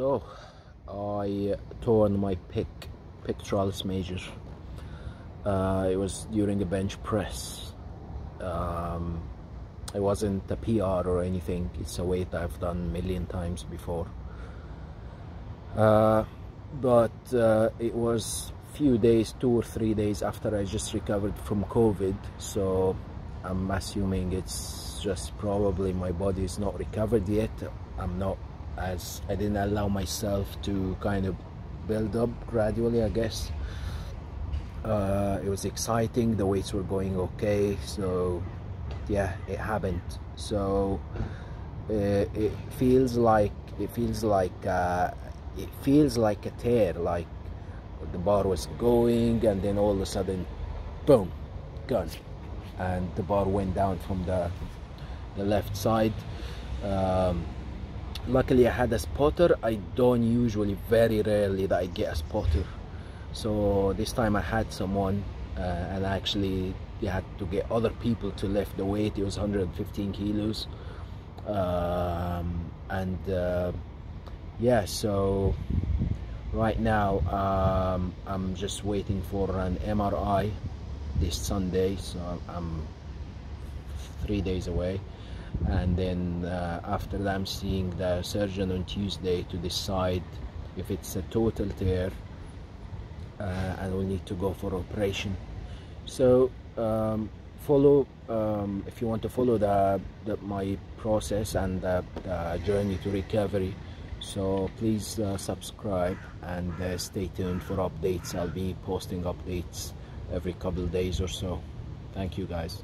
So I torn my pec pectoralis major. Uh, it was during a bench press. Um, it wasn't a PR or anything. It's a weight I've done million times before. Uh, but uh, it was few days, two or three days after I just recovered from COVID. So I'm assuming it's just probably my body is not recovered yet. I'm not as I didn't allow myself to kind of build up gradually, I guess. Uh, it was exciting, the weights were going okay, so yeah, it happened. So uh, it feels like it feels like uh, it feels like a tear, like the bar was going, and then all of a sudden, boom, gone, and the bar went down from the the left side. Um, luckily I had a spotter. I don't usually very rarely that I get a spotter. So this time I had someone uh, and actually they had to get other people to lift the weight. It was 115 kilos. Um, and uh, yeah so right now um, I'm just waiting for an MRI this Sunday. So I'm three days away and then uh, after that I'm seeing the surgeon on Tuesday to decide if it's a total tear uh, and we need to go for operation. So um, follow um, if you want to follow the, the my process and the, the, journey to recovery. So please uh, subscribe and uh, stay tuned for updates. I'll be posting updates every couple days or so. Thank you guys